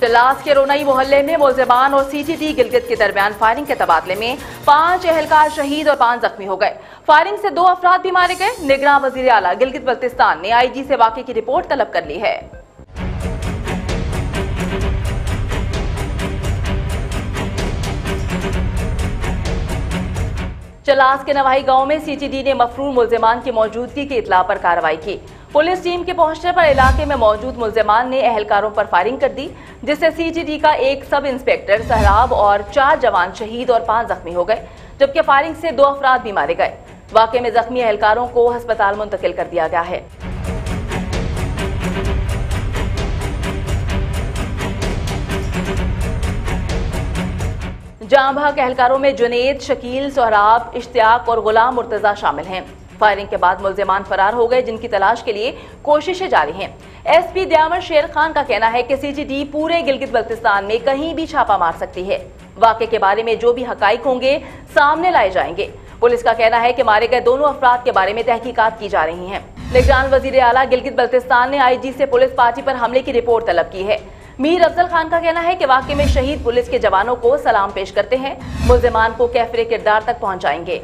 چلاس کے رونائی محلے میں ملزمان اور سی ٹی ٹی گلگت کے درمیان فائرنگ کے تبادلے میں پانچ اہلکار شہید اور پانچ زخمی ہو گئے۔ فائرنگ سے دو افراد بھی مارے گئے۔ نگراں وزیر اعلیٰ گلگت بلتستان نے آئی جی سے واقعے کی رپورٹ طلب کر لی ہے۔ چلاس کے نوائی گاؤں میں سی جی ٹی ڈی نے مفرور ملزمان کی موجودگی کی اطلاع پر کارروائی کی۔ پولیس ٹیم کے پہنچنے پر علاقے میں موجود ملزمان نے اہلکاروں پر فائرنگ کر دی، جس سے سی ٹی ڈی کا ایک سب انسپیکٹر سہراب اور چار جوان شہید اور پانچ زخمی ہو گئے، جبکہ فائرنگ سے دو افراد بھی مارے گئے۔ واقعے میں زخمی اہلکاروں کو ہسپتال منتقل کر دیا گیا ہے۔ جاں بحق اہلکاروں میں جنید، شکیل، سہراب، اشتیاق اور غلام مرتضی شامل ہیں۔ فائرنگ کے بعد ملزمان فرار ہو گئے جن کی تلاش کے لیے کوششیں جاری ہیں۔ ایس پی دیامر شیر خان کا کہنا ہے کہ سی ٹی ڈی پورے گلگت بلتستان میں کہیں بھی چھاپا مار سکتی ہے۔ واقعے کے بارے میں جو بھی حقائق ہوں گے سامنے لائے جائیں گے۔ پولیس کا کہنا ہے کہ مارے گئے دونوں افراد کے بارے میں تحقیقات کی جا رہی ہیں۔ نگران وزیر اعلیٰ گلگت بلتستان نے آئی جی سے پولیس پارٹی پر حملے کی رپورٹ طلب کی ہے۔ میر افضل خان کا کہنا ہے کہ واقعے میں شہید پولیس کے جوانوں کو سلام پیش کرتے ہیں۔ ملزمان کو کیفرے کردار تک پہنچائیں گے۔